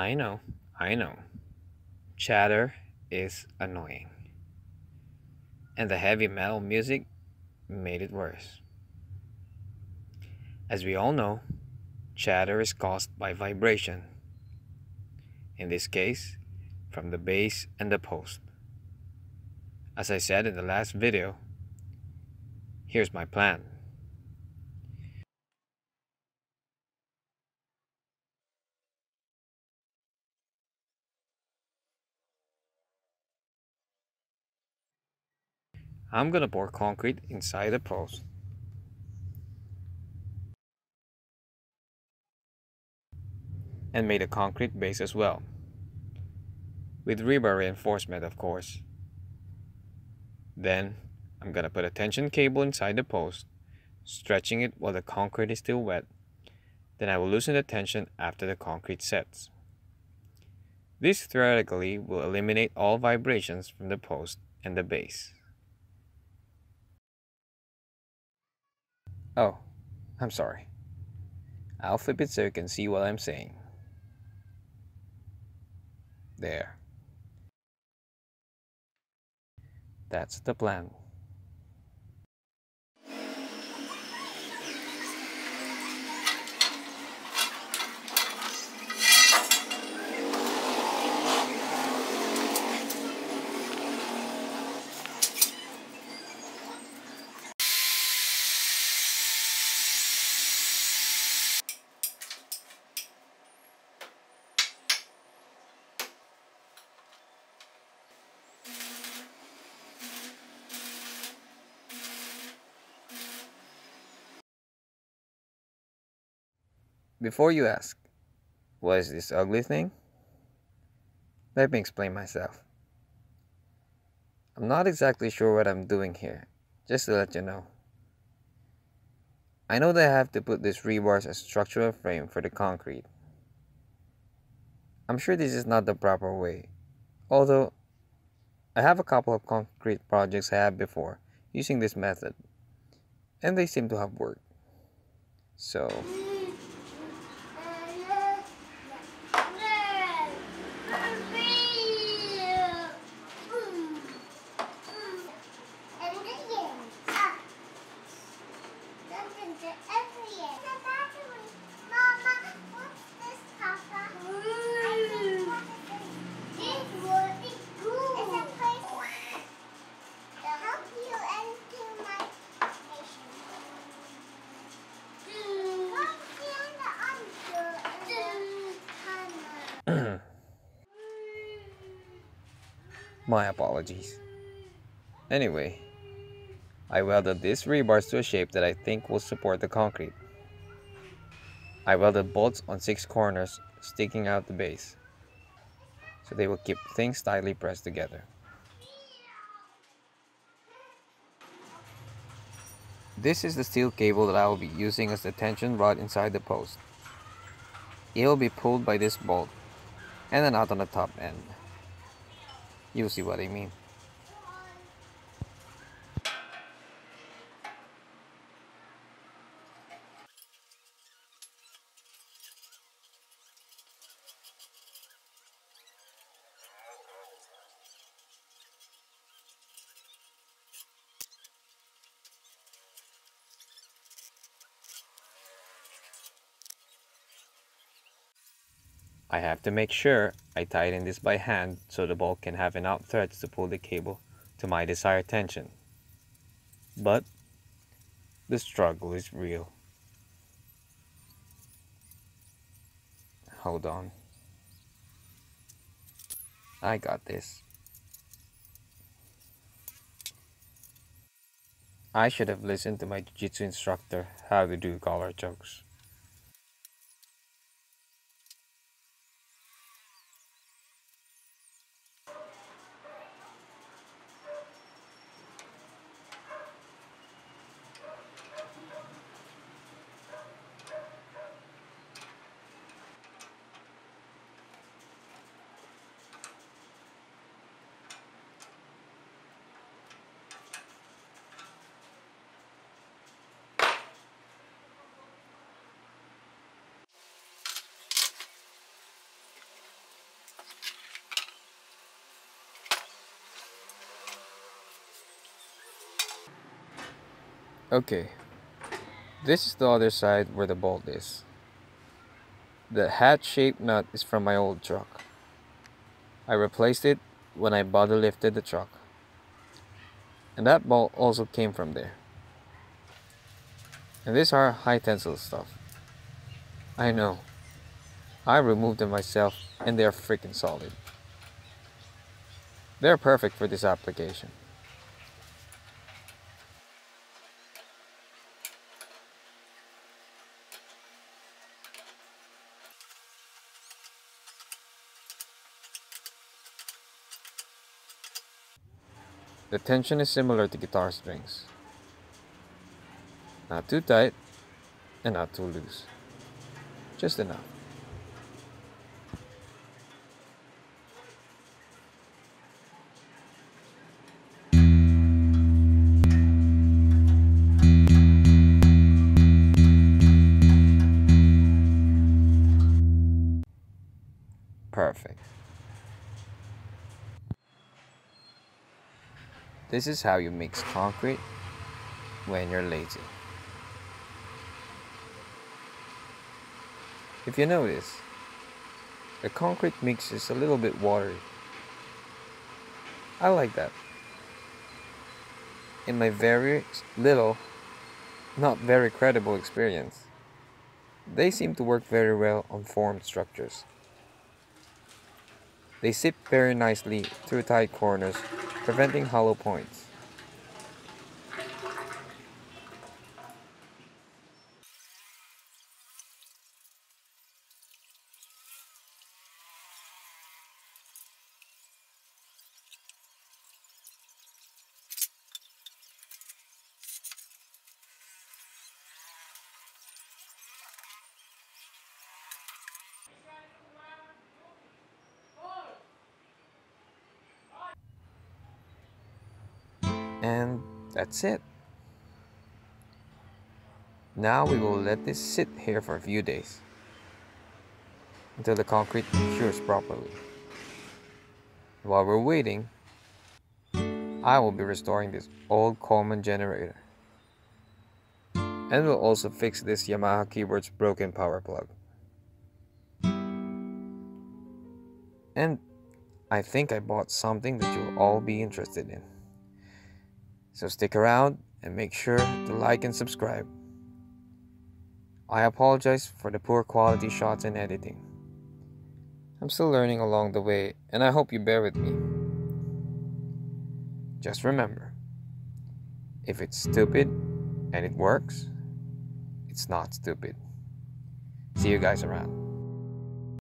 I know, I know. Chatter is annoying. And the heavy metal music made it worse. As we all know, chatter is caused by vibration. In this case, from the base and the post. As I said in the last video, here's my plan. I'm gonna pour concrete inside the post. And made a concrete base as well. With rebar reinforcement of course. Then I'm gonna put a tension cable inside the post, stretching it while the concrete is still wet. Then I will loosen the tension after the concrete sets. This theoretically will eliminate all vibrations from the post and the base. Oh, I'm sorry. I'll flip it so you can see what I'm saying. There. That's the plan. Before you ask, what is this ugly thing? Let me explain myself. I'm not exactly sure what I'm doing here, just to let you know. I know that I have to put this rebar as a structural frame for the concrete. I'm sure this is not the proper way, although I have a couple of concrete projects I have before using this method, and they seem to have worked. So, My apologies. Anyway, I welded these rebars to a shape that I think will support the concrete. I welded bolts on six corners sticking out the base, so they will keep things tightly pressed together. This is the steel cable that I will be using as the tension rod inside the post. It will be pulled by this bolt and a knot on the top end. You'll see what I mean. I have to make sure I tighten this by hand so the bolt can have enough threads to pull the cable to my desired tension. But the struggle is real. Hold on. I got this. I should have listened to my jiu-jitsu instructor how to do collar chokes. Okay, this is the other side where the bolt is. The hat-shaped nut is from my old truck. I replaced it when I body lifted the truck. And that bolt also came from there. And these are high tensile stuff. I know. I removed them myself and they are freaking solid. They're perfect for this application. The tension is similar to guitar strings. Not too tight and not too loose. Just enough. This is how you mix concrete when you're lazy. If you notice, the concrete mix is a little bit watery. I like that. In my very little, not very credible experience, they seem to work very well on formed structures. They sit very nicely through tight corners preventing hollow points. And that's it. Now we will let this sit here for a few days until the concrete cures properly. While we're waiting, I will be restoring this old Coleman generator. And we'll also fix this Yamaha keyboard's broken power plug. And I think I bought something that you'll all be interested in. So stick around and make sure to like and subscribe. I apologize for the poor quality shots and editing. I'm still learning along the way and I hope you bear with me. Just remember, if it's stupid and it works, it's not stupid. See you guys around.